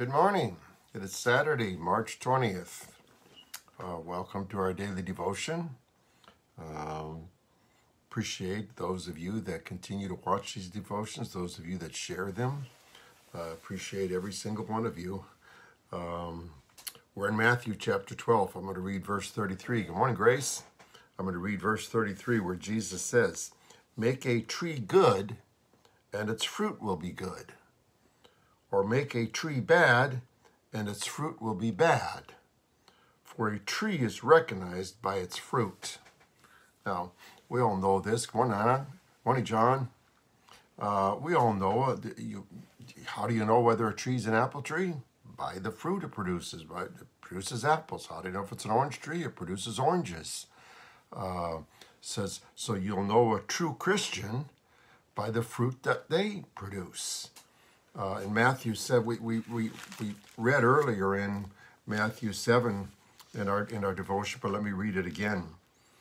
Good morning. It is Saturday, March 20th. Uh, welcome to our daily devotion. Um, appreciate those of you that continue to watch these devotions, those of you that share them. Uh, appreciate every single one of you. Um, we're in Matthew chapter 12. I'm going to read verse 33. Good morning, Grace. I'm going to read verse 33 where Jesus says, Make a tree good, and its fruit will be good or make a tree bad, and its fruit will be bad. For a tree is recognized by its fruit. Now, we all know this. Morning, Anna. morning, John. Uh, we all know uh, you, how do you know whether a tree is an apple tree? By the fruit it produces. Right? It produces apples. How do you know if it's an orange tree? It produces oranges. Uh, says so you'll know a true Christian by the fruit that they produce. Uh, in Matthew 7, we, we, we, we read earlier in Matthew 7 in our, in our devotion, but let me read it again.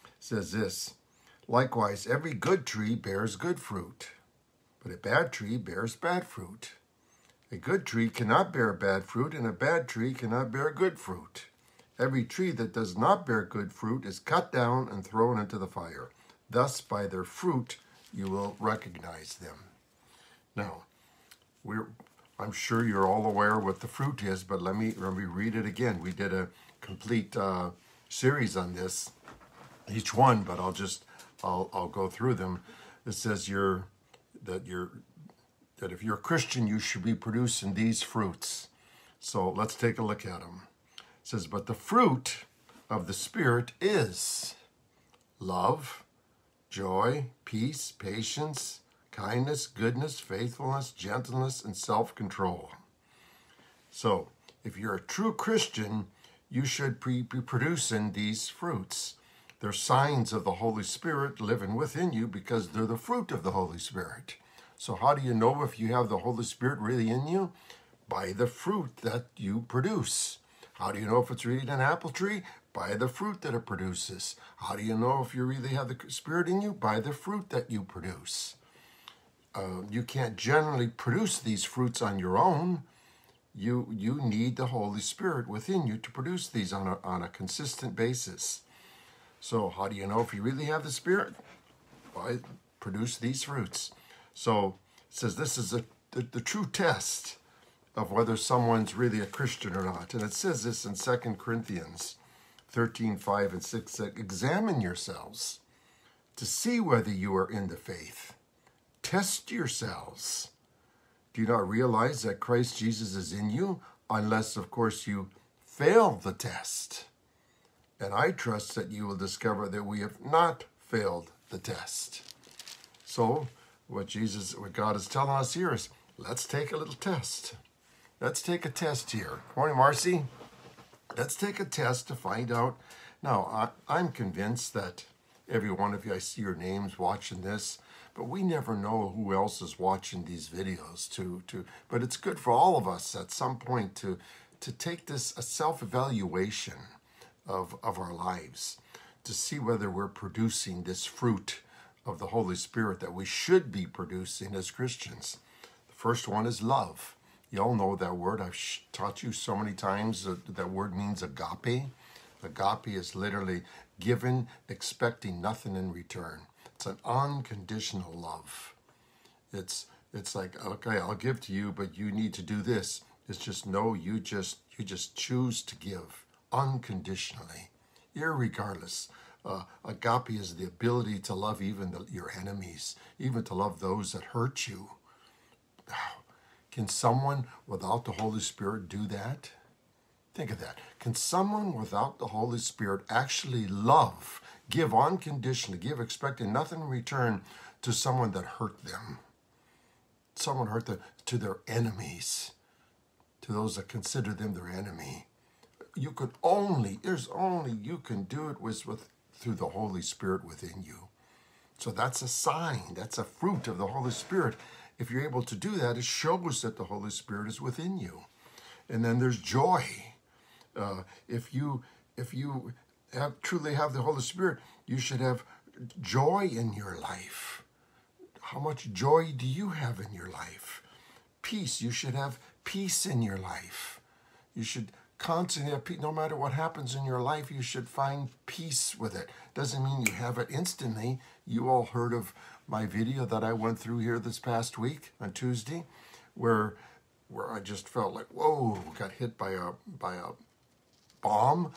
It says this Likewise, every good tree bears good fruit, but a bad tree bears bad fruit. A good tree cannot bear bad fruit, and a bad tree cannot bear good fruit. Every tree that does not bear good fruit is cut down and thrown into the fire. Thus, by their fruit, you will recognize them. Now, we're I'm sure you're all aware what the fruit is, but let me let me read it again. We did a complete uh, series on this, each one, but I'll just I'll I'll go through them. It says you're that you're that if you're a Christian, you should be producing these fruits. So let's take a look at them. It says, but the fruit of the Spirit is love, joy, peace, patience kindness, goodness, faithfulness, gentleness, and self control. So, if you're a true Christian, you should be producing these fruits. They're signs of the Holy Spirit living within you because they're the fruit of the Holy Spirit. So, how do you know if you have the Holy Spirit really in you? By the fruit that you produce. How do you know if it's really an apple tree? By the fruit that it produces. How do you know if you really have the Spirit in you? By the fruit that you produce uh, you can't generally produce these fruits on your own. You you need the Holy Spirit within you to produce these on a on a consistent basis. So how do you know if you really have the Spirit? Why produce these fruits? So it says this is a, the, the true test of whether someone's really a Christian or not. And it says this in 2 Corinthians 13, 5 and 6, that examine yourselves to see whether you are in the faith. Test yourselves. Do you not realize that Christ Jesus is in you? Unless, of course, you fail the test. And I trust that you will discover that we have not failed the test. So, what Jesus, what God is telling us here is, let's take a little test. Let's take a test here. Morning, Marcy. Let's take a test to find out. Now, I, I'm convinced that every one of you, I see your names watching this, but we never know who else is watching these videos to to but it's good for all of us at some point to to take this a self-evaluation of of our lives to see whether we're producing this fruit of the Holy Spirit that we should be producing as Christians. The first one is love. You all know that word. I've taught you so many times. That, that word means agape. Agape is literally given, expecting nothing in return. It's an unconditional love. It's it's like okay, I'll give to you, but you need to do this. It's just no, you just you just choose to give unconditionally, irregardless. Uh, agape is the ability to love even the, your enemies, even to love those that hurt you. Can someone without the Holy Spirit do that? Think of that. Can someone without the Holy Spirit actually love give unconditionally, give expecting nothing in return to someone that hurt them. Someone hurt them to their enemies, to those that consider them their enemy. You could only, there's only you can do it with, with through the Holy Spirit within you. So that's a sign, that's a fruit of the Holy Spirit. If you're able to do that, it shows that the Holy Spirit is within you. And then there's joy. Uh, if you if you have truly have the Holy Spirit, you should have joy in your life. How much joy do you have in your life? Peace. You should have peace in your life. You should constantly have peace. No matter what happens in your life, you should find peace with it. Doesn't mean you have it instantly. You all heard of my video that I went through here this past week on Tuesday, where where I just felt like, whoa, got hit by a by a bomb.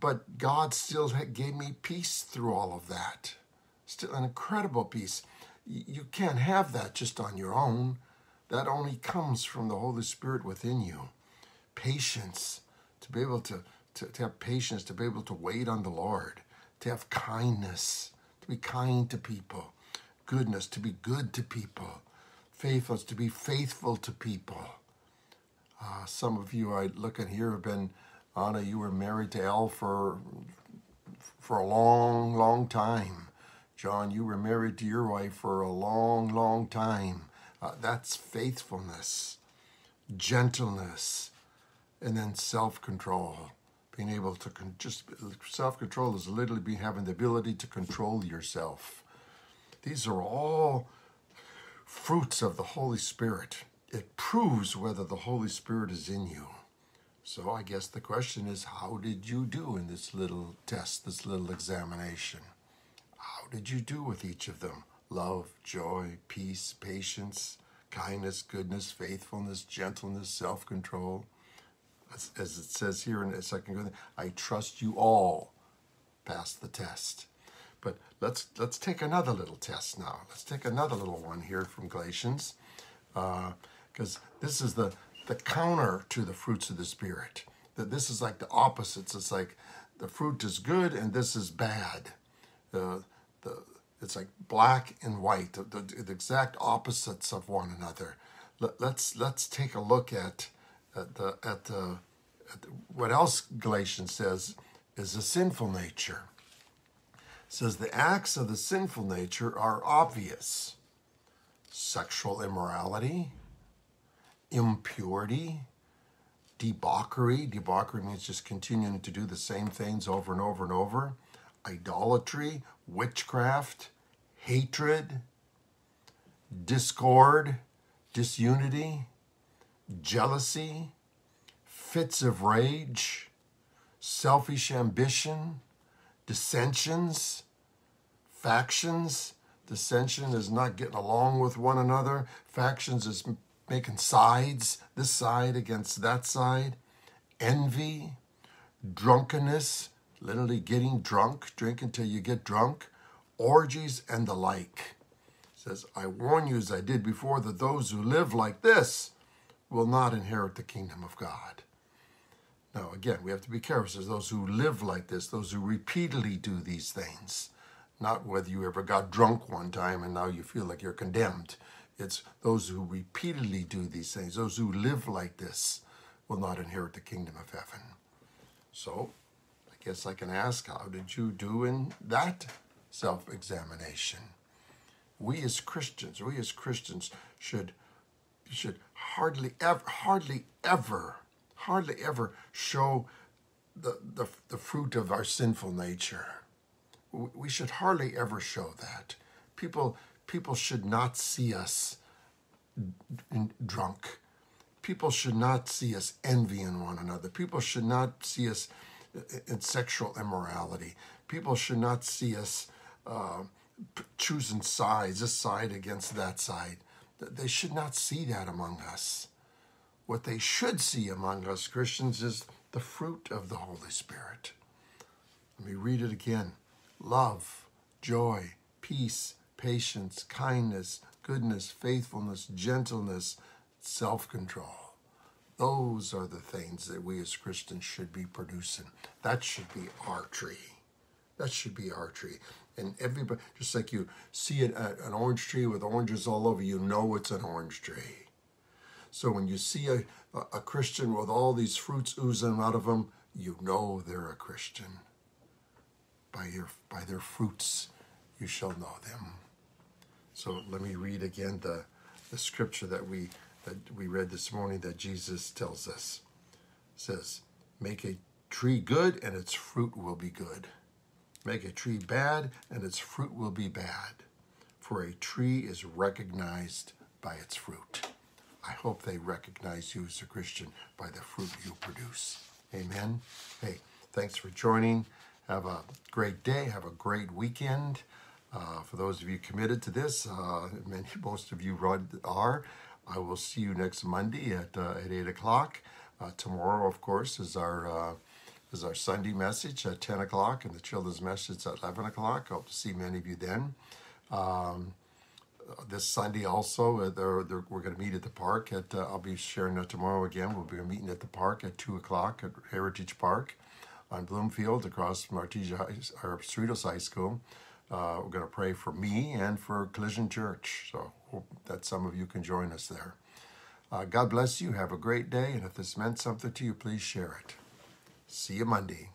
But God still gave me peace through all of that. Still an incredible peace. You can't have that just on your own. That only comes from the Holy Spirit within you. Patience, to be able to, to, to have patience, to be able to wait on the Lord, to have kindness, to be kind to people, goodness, to be good to people, faithfulness, to be faithful to people. Uh, some of you I look at here have been, Anna, you were married to Al for, for a long, long time. John, you were married to your wife for a long, long time. Uh, that's faithfulness, gentleness, and then self control. Being able to just self control is literally being having the ability to control yourself. These are all fruits of the Holy Spirit. It proves whether the Holy Spirit is in you. So I guess the question is how did you do in this little test, this little examination? How did you do with each of them? Love, joy, peace, patience, kindness, goodness, faithfulness, gentleness, self control. As, as, it says here in the second I trust you all pass the test. But let's let's take another little test now. Let's take another little one here from Galatians, because uh, this is the the counter to the fruits of the spirit. That this is like the opposites. It's like the fruit is good and this is bad. Uh, the it's like black and white, the, the, the exact opposites of one another. Let, let's let's take a look at at the at the, at what else Galatians says is a sinful nature says the acts of the sinful nature are obvious sexual immorality, impurity, debauchery. Debauchery means just continuing to do the same things over and over and over. Idolatry, witchcraft, hatred, discord, disunity, jealousy, fits of rage, selfish ambition, dissensions, factions. Dissension is not getting along with one another. Factions is making sides, this side against that side. Envy, drunkenness, literally getting drunk, drink until you get drunk. Orgies and the like. It says, I warn you as I did before that those who live like this will not inherit the kingdom of God. Now, again, we have to be careful. There's those who live like this, those who repeatedly do these things. Not whether you ever got drunk one time and now you feel like you're condemned. It's those who repeatedly do these things, those who live like this, will not inherit the kingdom of heaven. So, I guess I can ask, how did you do in that self examination? We as Christians, we as Christians should, should hardly ever, hardly ever hardly ever show the, the, the fruit of our sinful nature. We should hardly ever show that. People, people should not see us drunk. People should not see us envying one another. People should not see us in sexual immorality. People should not see us uh, choosing sides, this side against that side. They should not see that among us. What they should see among us Christians is the fruit of the Holy Spirit. Let me read it again love, joy, peace, patience, kindness, goodness, faithfulness, gentleness, self control. Those are the things that we as Christians should be producing. That should be our tree. That should be our tree. And everybody, just like you see an, an orange tree with oranges all over, you know it's an orange tree. So when you see a, a Christian with all these fruits oozing out of them, you know they're a Christian. By, your, by their fruits you shall know them. So let me read again the, the scripture that we, that we read this morning that Jesus tells us. It says, Make a tree good and its fruit will be good. Make a tree bad and its fruit will be bad. For a tree is recognized by its fruit. I hope they recognize you as a Christian by the fruit you produce. Amen. Hey, thanks for joining. Have a great day. Have a great weekend. Uh, for those of you committed to this, uh, many, most of you are. I will see you next Monday at uh, at eight o'clock. Uh, tomorrow, of course, is our uh, is our Sunday message at ten o'clock, and the children's message at eleven o'clock. I hope to see many of you then. Um, this Sunday also, uh, they're, they're, we're going to meet at the park. At I'll be sharing that tomorrow again. We'll be meeting at the park at two o'clock at Heritage Park on Bloomfield across from Artesia High, or Cerritos High School. Uh, we're going to pray for me and for Collision Church. So hope that some of you can join us there. Uh, God bless you. Have a great day. And if this meant something to you, please share it. See you Monday.